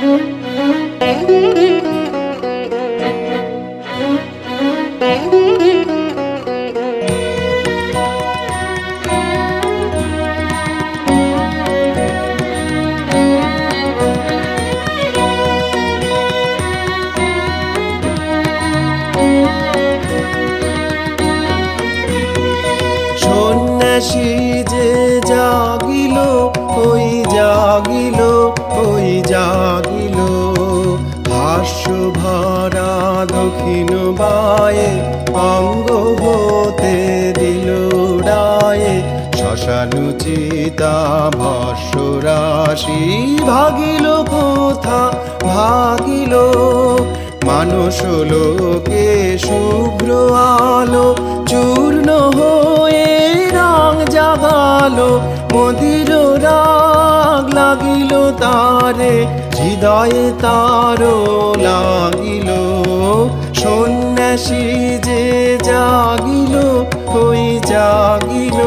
সন্ন্যাসী বায়ে অঙ্গ হতে দিল ডায়ে শ্মশানুচিতা ভস্য ভাগিল কোথা? ভাগিল মানুষ লোকে শুভ্র আলো চূর্ণ হয়ে রং জাগালো, মদির রাগ লাগিল তারে, হৃদয়ে তারো লাগিল। সন্ন্যাসী যে জাগিল ওই জাগিল।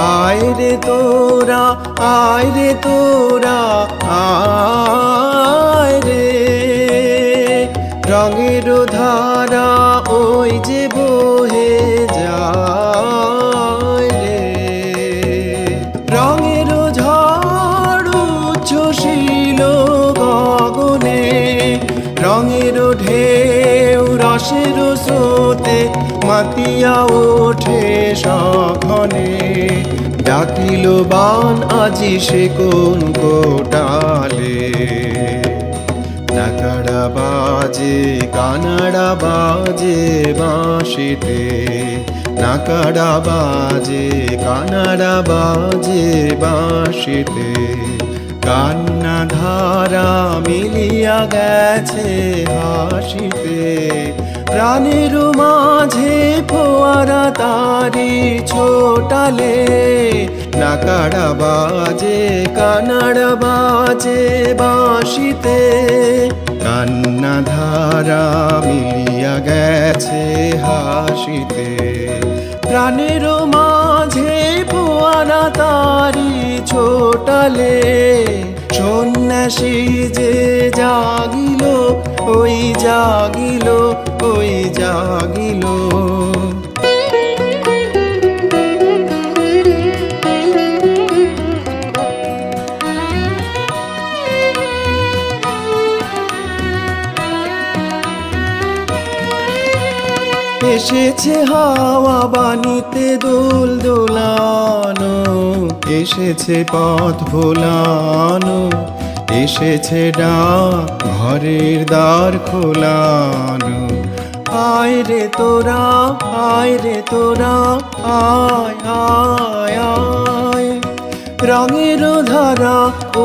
আয় রে তোরা আয় রে তোরা আয় রে রঙের ধারা ওই যে বহে যায় রে। রঙের ঝড় উচ্ছ্বসিল গগনে, রঙের ঢেউ রসের স্রোতে মাতিয়া ওঠে সঘনে ডাকিল বান, আজি সে কোন কোটালে। নাকাড়া বাজে, কানাড়া বাজে বাঁশিতে। নাকাড়া বাজে, কানাড়া বাজে বাঁশিতে। কান্না ধারা মিলিয়া গেছে হাসিতে। প্রাণের মাঝে ফোয়ারা তারি ছোটালে, নাকাড়া বাজে, কানাড়া বাজে বাঁশিতে। কান্না ধারা মিলিয়া গেছে হাসিতে। প্রাণের মাঝে ফোয়ারা তারি ছোটালে, সন্ন্যাসী যে জাগিল, ওই জাগিল। এসেছে হাওয়া বানিতে দোল দোলানো, এসেছে পথ ভোলানো, এসেছে ডাক ঘরের দ্বার খোলানো। আয় রে তোরা, আয় রে তোরা, আয় আয় আয়। রঙের ধারা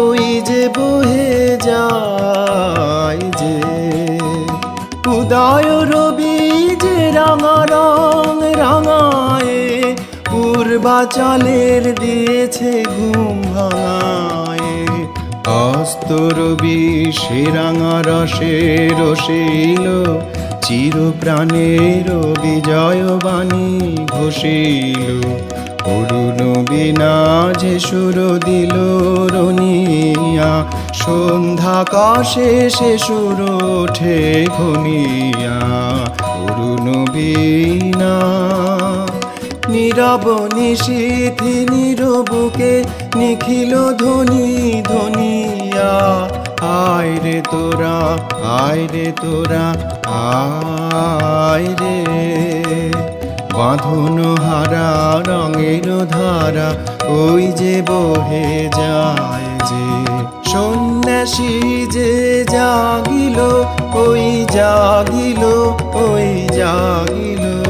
ওই যে বহে যায় যে, উদয় রবি রাঙা রং রাঙায়, পূর্বাচলের দিয়েছে ঘুম ভাঙায়। অস্ত রবি সে রাঙা রসে রসিল চির প্রাণের বিজয় বাণী ঘোষিল অরুণ বিনা যে সুর দিল রনিয়া সন্ধ্যা কাশে সে সুর ওঠে ঘনিয়া অরুণ বিনা নীরব নিশীথি নীরবুকে নিখিল ধ্বনি ধ্বনিয়া আয় রে তোরা আয় রে তোরা আয় রে বাঁধন হারা, রঙের ধারা, ওই যে বহে যায়। সন্ন্যাসী যে জাগিল ওই জাগিল ওই জাগিল।